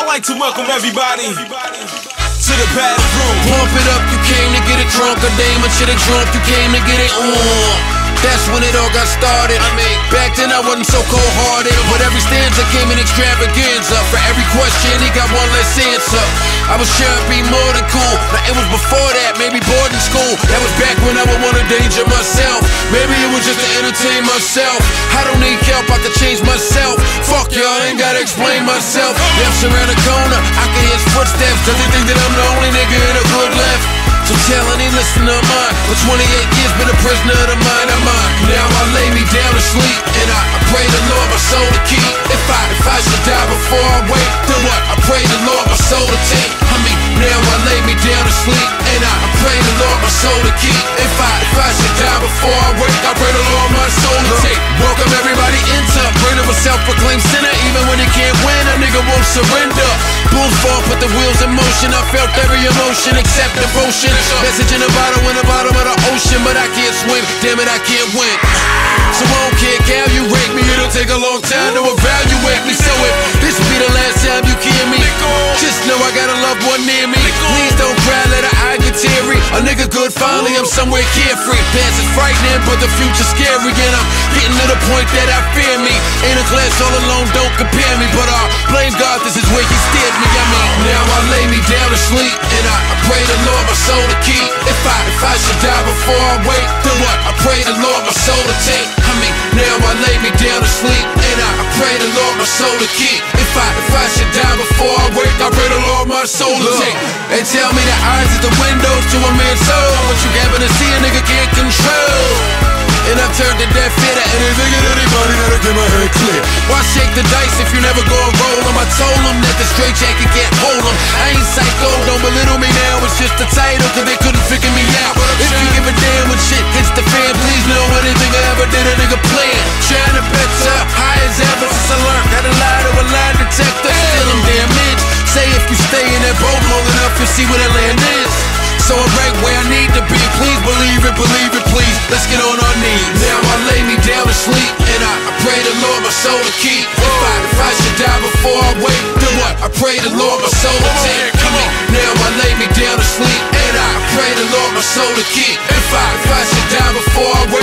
I'd like to welcome everybody to the padded room. Pump it up, you came to get it drunk. A damn to the drunk, you came to get it on. That's when it all got started. I mean, back then I wasn't so cold hearted. But every stanza came in extravaganza. For every question, he got one less answer. I was sure it'd be more than cool. Now it was before that, maybe boarding school. That was back when I would want to danger myself. Entertain myself. I don't need help, I can change myself. Fuck y'all, ain't gotta explain myself. Left around the corner, I can hear his footsteps. Does he think that I'm the only nigga in a good left? So tell any listener of mine For 28 years been a prisoner of the mind of mine Now I lay me down to sleep And I, I pray the Lord my soul when he can't win, a nigga won't surrender Bulls fall, put the wheels in motion I felt every emotion except devotion Message in a bottle in the bottom of the ocean, but I can't swim. Damn it, I can't win. So I don't care, Cal, you rate me. It'll take a long time to evaluate me. So if this be the last time you hear me, just know I got a loved one near me. Please don't cry, let her eye get teary. A nigga good, finally, I'm somewhere carefree. Past is frightening, but the future's scary. And getting to the point that I fear me. In a class all alone, don't compare me. But I blame God, this is where He steered me. I mean, now I lay me down to sleep. And I, I pray the Lord my soul to keep. If I, if I should die before I wake, then what? I pray the Lord my soul to take. I mean, now I lay me down to sleep. And I, I pray the Lord my soul to keep. If I, if I should die before I wake, I pray the Lord my soul to take. They tell me the eyes is the windows to a man's soul. What you that'll get my head clear. Why shake the dice if you never gonna roll them? I told them that the straight jacket can't hold them I ain't psycho, don't belittle me now It's just the title, cause they couldn't figure me out. If you give a damn when shit hits the fan Please know anything I ever did a nigga plan. Trying to better, high as ever since I learned How to lie to a lie detector. Still I'm damaged Say if you stay in that boat long enough You'll see where that land is. So I'm right where I need to be. Please believe it, believe it, please. to. If I, if I should before I